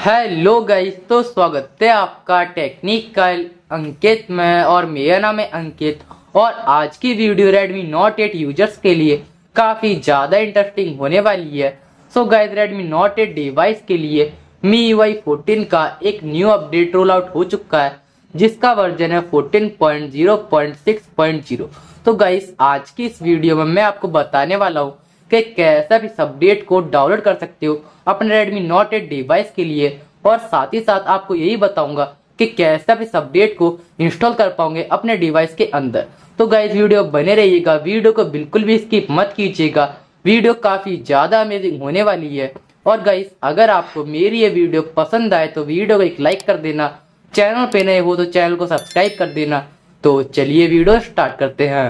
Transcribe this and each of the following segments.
Hello guys तो स्वागत है आपका टेक्निकल अंकित में और मेरा नाम है अंकित। और आज की वीडियो Redmi Note 8 यूज़र्स के लिए काफ़ी ज़्यादा इंटरेस्टिंग होने वाली है। So guys Redmi Note 8 device के लिए MIUI 14 का एक न्यू अपडेट रोल आउट हो चुका है, जिसका वर्जन है 14.0.6.0 तो गाइस आज की इस वीडियो में मैं आपको बताने वाला हूँ कि कैसे आप इस अपडेट को डाउनलोड कर सकते हो। अपने Redmi Note 8 डिवाइस के लिए और साथ ही साथ आपको यही बताऊँगा कि कैसे आप इस अपडेट को इंस्टॉल कर पाओगे अपने डिवाइस के अंदर। तो गाइस वीडियो बने रहिएगा। वीडियो को बिल्कुल भी स्किप मत कीजिएगा। वीडियो काफ़ी ज़्यादा अमेजिंग होने वाली है। और गाइस अगर आपको मेरी ये वीडियो पसंद आए तो वीडियो को एक लाइक कर देना। चैनल पे नए हो तो चैनल को सब्सक्राइब कर देना। तो चलिए वीडियो स्टार्ट करते हैं।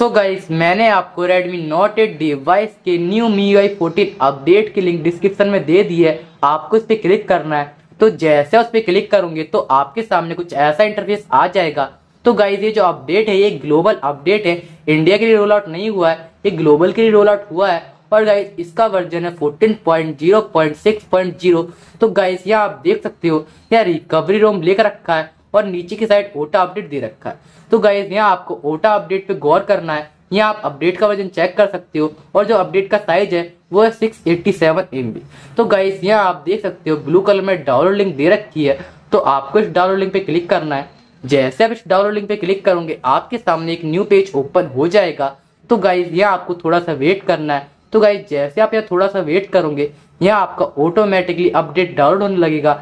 सो so गाइस मैंने आपको Redmi Note 8 डिवाइस के न्यू MIUI 14 अपडेट की लिंक डिस्क्रिप्शन में दे दी है। आपको इस पर क्लिक करना है। तो जैसे उस पर क्लिक करूँगे तो आपके सामने कुछ ऐसा इंटरफेस आ जाएगा। तो गाइस ये जो अपडेट है, ये ग्लोबल अपडेट है। इंडिया के लिए रोल आउट नहीं हुआ है, ये ग्लोबल के लिए रोल आउट हुआ है। और गाइस इसका वर्जन है 14.0.6.0 तो गाइस यहाँ आप देख सकते हो, यहाँ रिकवरी रोम लेकर रखा है। और नीचे की साइड ओटा अपडेट दे रखा है। तो गाइज़ यहाँ आपको ओटा अपडेट पे गौर करना है। यहाँ आप अपडेट का वज़न चेक कर सकते हो और जो अपडेट का साइज़ है, वो है सिक्स एट्टी तो गाइज़ यहाँ आप देख सकते हो ब्लू कलर में डाउनलोड लिंक दे रखी है। तो आपको इस डाउनलोड लिंक पे क्लिक करना है। जैसे आप इस डाउनलोड लिंक पे क्लिक करोगे, आपके सामने एक न्यू पेज ओपन हो जाएगा। तो गाइज़ यहाँ आपको थोड़ा सा वेट करना है। तो गाइज़ जैसे आप यहाँ थोड़ा सा वेट करोगे, यहाँ आपका ऑटोमेटिकली अपडेट डाउनलोड होने लगेगा।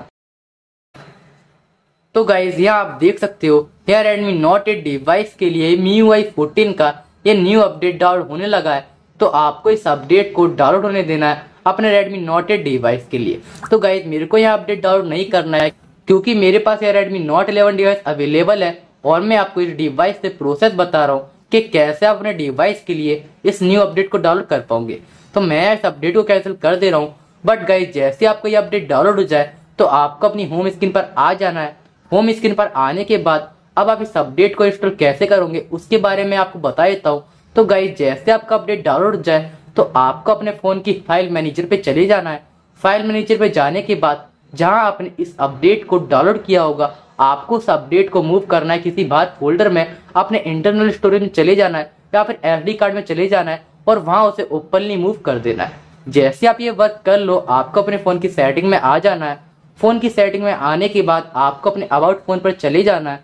तो गाइज़ यहाँ आप देख सकते हो यह Redmi Note 8 डिवाइस के लिए MIUI 14 का ये न्यू अपडेट डाउनलोड होने लगा है। तो आपको इस अपडेट को डाउनलोड होने देना है अपने रेडमी नोट एट डिवाइस के लिए। तो गाइज़ मेरे को यह अपडेट डाउनलोड नहीं करना है, क्योंकि मेरे पास यह Redmi Note 11 डिवाइस अवेलेबल है और मैं आपको इस डिवाइस से प्रोसेस बता रहा हूँ कि कैसे आप अपने डिवाइस के लिए इस न्यू अपडेट को डाउनलोड कर पाओगे। तो मैं इस अपडेट को कैंसिल कर दे रहा हूँ। बट गाइज़ जैसे आपको ये अपडेट डाउनलोड हो जाए तो आपको अपनी होम स्क्रीन पर आ जाना है। होम स्क्रीन पर आने के बाद अब आप इस अपडेट को इंस्टॉल कैसे करोगे, उसके बारे में आपको बता देता हूँ। तो गाइज़ जैसे आपका अपडेट डाउनलोड हो जाए तो आपको अपने फ़ोन की फ़ाइल मैनेजर पे चले जाना है। फ़ाइल मैनेजर पे जाने के बाद जहाँ आपने इस अपडेट को डाउनलोड किया होगा, आपको उस अपडेट को मूव करना है किसी बाहर फोल्डर में, अपने इंटरनल स्टोरेज में चले जाना है या फिर एस कार्ड में चले जाना है और वहाँ उसे ओपनली मूव कर देना है। जैसे आप ये वर्क कर लो, आपको अपने फ़ोन की सेटिंग में आ जाना है। फ़ोन की सेटिंग में आने के बाद आपको अपने अबाउट फ़ोन पर चले जाना है।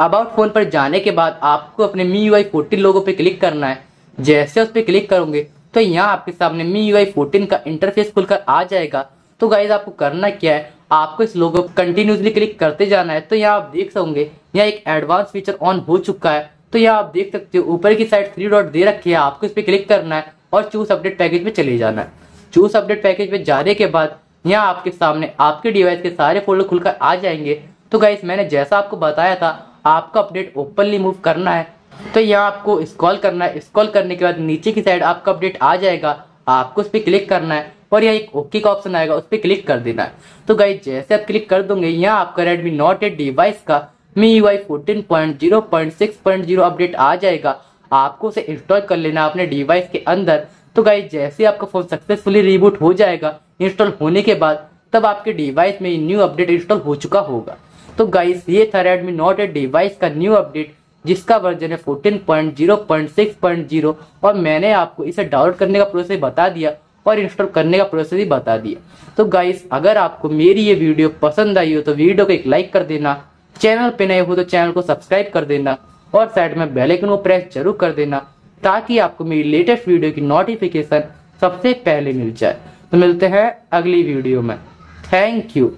अबाउट फ़ोन पर जाने के बाद आपको अपने मी यू आई फोर्टीन लोगो पे क्लिक करना है। जैसे उस पर क्लिक करोगे तो यहाँ आपके सामने मी यू आई फोर्टीन का इंटरफेस खुलकर आ जाएगा। तो गाइज़ आपको करना क्या है? आपको इस लोगो कंटिन्यूसली क्लिक करते जाना है। तो यहाँ आप देख सकोगे, यहाँ एक एडवांस फीचर ऑन हो चुका है। तो यहाँ आप देख सकते हो, ऊपर की साइड थ्री डॉट दे रखी है। आपको इस पर क्लिक करना है और चूज़ अपडेट पैकेज पे चले जाना है। चूज़ अपडेट पैकेज पे जाने के बाद यहाँ आपके सामने आपके डिवाइस के सारे फोल्डर खुलकर आ जाएँगे। तो गाइस मैंने जैसा आपको बताया था, आपका अपडेट ओपनली मूव करना है। तो यहाँ आपको स्क्रॉल करना है। स्क्रॉल करने के बाद नीचे की साइड आपका अपडेट आ जाएगा। आपको उस पर क्लिक करना है और यहाँ एक ओके का ऑप्शन आएगा, उस पर क्लिक कर देना है। तो गाइस जैसे आप क्लिक कर दोगे, यहाँ आपका रेडमी नोट एट डिवाइस का Mi U I fourteen point zero point six point zero update आ जाएगा। आपको उसे इंस्टॉल कर लेना अपने डिवाइस के अंदर। तो गाइस जैसे आपका फ़ोन सक्सेसफुली रिबूट हो जाएगा इंस्टॉल होने के बाद, तब आपके डिवाइस में न्यू अपडेट इंस्टॉल हो चुका होगा। तो गाइस ये था रेडमी नोट एट डिवाइस का न्यू अपडेट जिसका वर्जन है 14.0.6.0 और मैंने आपको इसे डाउनलोड करने का प्रोसेस बता दिया, और इंस्टॉल करने का प्रोसेस भी बता दिया। तो गाइस अगर आपको मेरी ये वीडियो पसंद आई हो तो वीडियो को एक लाइक कर देना चैनल पे नए हो तो चैनल को सब्सक्राइब कर देना, और साइड में बेल आइकन को प्रेस ज़रूर कर देना। ताकि आपको मेरी लेटेस्ट वीडियो की नोटिफिकेशन सबसे पहले मिल जाए। तो मिलते हैं अगली वीडियो में। Thank you